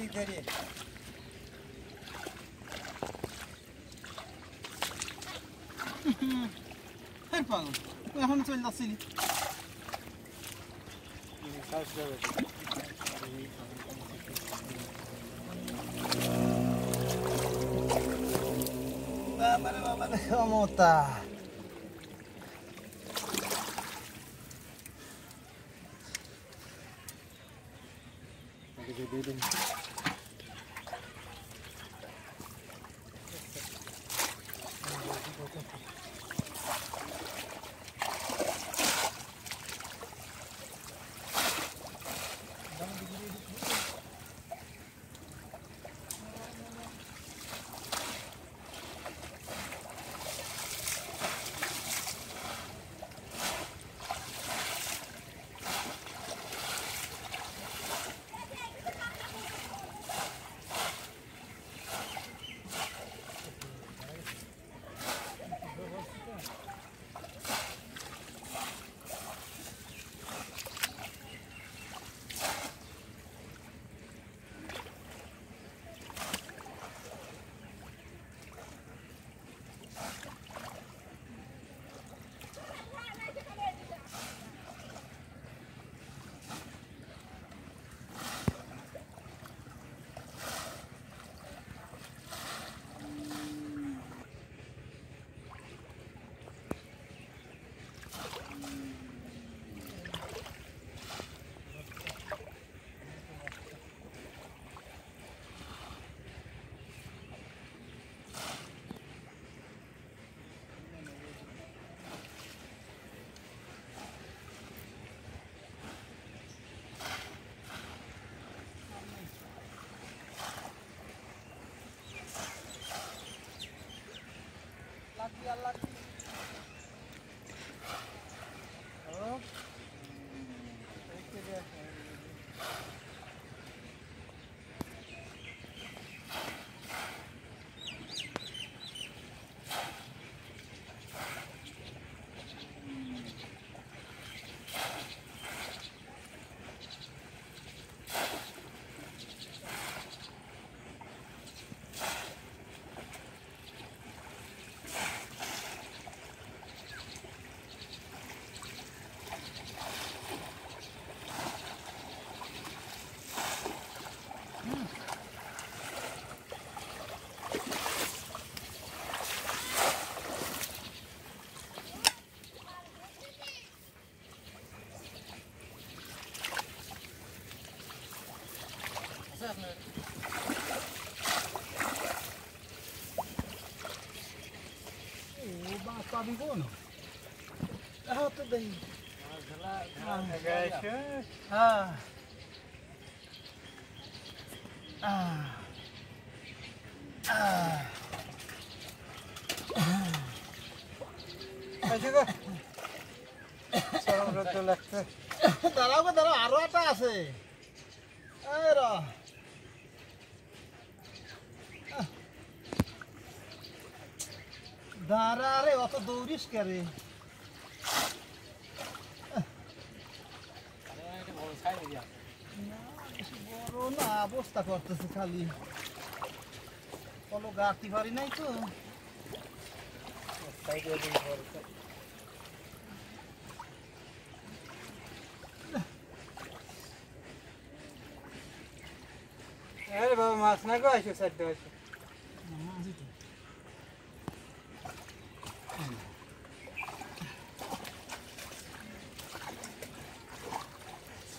aqui, Gary. Her pago. Ben onu söyle nasıl né? Vamos, Vamos, vamos, vamos, vamos. ও বাস পাবি কোন হ্যাঁ তো দেখি হ্যাঁ দাঁড়াও দাঁড়াও, আরও একটা আছে। এই র। দাঁড়া রে, অত দৌড়িস কে রে? বড় না, অবস্থা করতেছে খালি। কলো গাড়তে পারি নাই তো। বাবা, মাছ না গো আসো সাইড আসো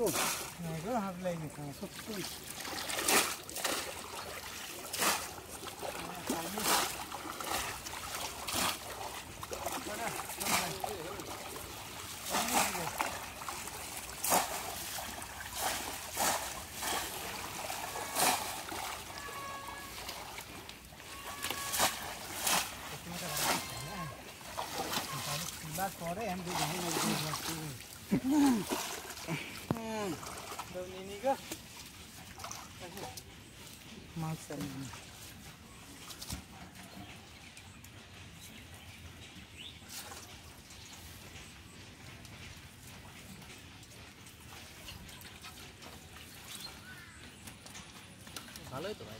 tuk. Nah, itu harus ini kan tuk tuk. That's what I am doing. মাছ ভালোই তো ভাই